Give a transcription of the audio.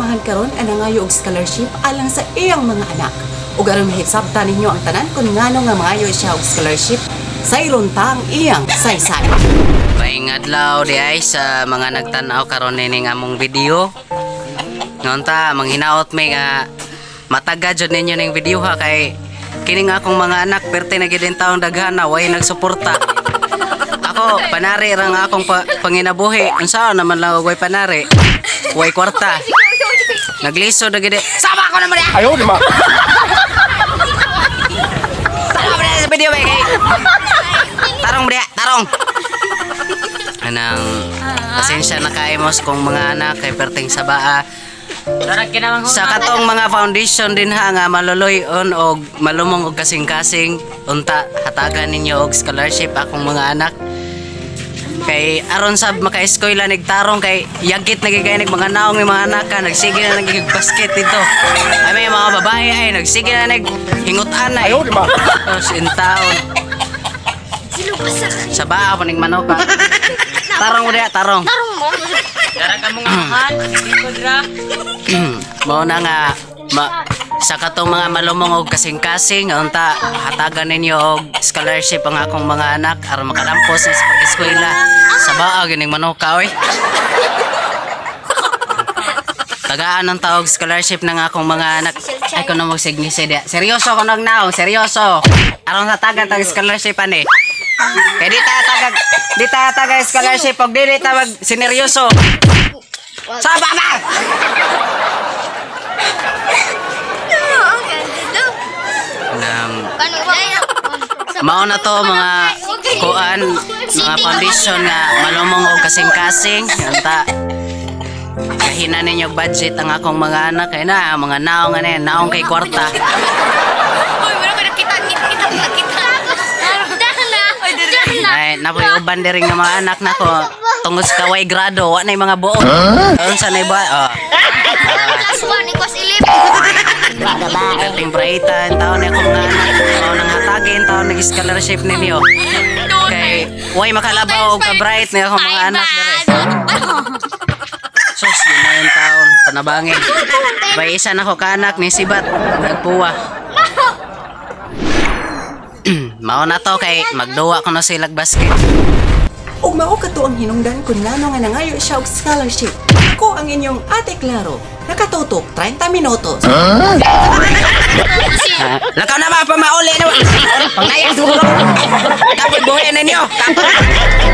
amahan karon ang nangayo og scholarship alang sa iyang mga anak. Ug aron mahisabtan ninyo ang tanan kung ngano nga mangayo siya og scholarship sa ironta ang iyang saysay. Maing adlaw di ay sa mga nagtanaw karon nining among video. Ngon ta manghinaot may nga mataga jud ninyo ning video ha kay kini nga akong mga anak perti na gid taong daghana way nagsuporta. Ako panari ra nga akong pa, panginabuhi. Unsa naman lang way panari? Way kwarta. Nagliso na gid. Sama ko naman ya. Ayaw, di ma. Sama ba sa video kay? Tarong ba tarong. Anang pasensya na kay mos kung mga anak kay perting sa baa. Sa katong mga foundation din ha nga maluloy-on og malumong og kasing-kasing unta hatagan ninyo og scholarship akong mga anak. Kay aron sa maka-eskwela nagtarong kay yagit nagigay nag mga naong may mga anak ka nagsige na nagigig basket dito. Ay may mga babae ay nagsige na nag hingutan na. Ayaw, di ma. Tapos in town. Sa baa pa ning manok ka. Tarong mo diya, tarong. Dara ka mong mahal, hindi ko dra. Mao na nga ma, sa katong mga malumong og kasing-kasing unta hatagan ninyo og scholarship ang akong mga anak aron makalampos sa pag-eskwela sa baa gining manok ka oy. Tagaan ng tawag scholarship ng akong mga anak. Ay ko na magsignisi dia. Seryoso ko nang naong, seryoso. Aron sa tagan tag scholarship ani. Kaya di tayo tagag, di tayo tagag scholarship pag dili ta mag sineryoso. Sa baba! Nang mao na to mga kuan mga condition nga malumong og kasing-kasing. Unta kahina ninyo budget ang akong mga anak. Kay na mga naong ano naong kay kwarta. Ay napoy uban diri nga mga anak nako tungod sa kaway grado wa na mga buo. Unsa na ba oh. Class 1, equals 11. ating brightan taon na akong mga anak hatagin taon nag scholarship ninyo kay way makalabaw og ka bright na akong mga anak diri Sus, yun na yung taon. Panabangin. Bay isa na ko kanak ni Sibat. Nagpuwa. Mao na to kay magduwa ko na silag basket. Ug mao kato ang hinungdan kung ngano nga nangayo siya og scholarship. Ako ang inyong ate Claro. Nakatutok 30 minutos. Ha? Lakaw na ba pamauli na? Pangayas mo ko. Kapag buhay ninyo. Kapag.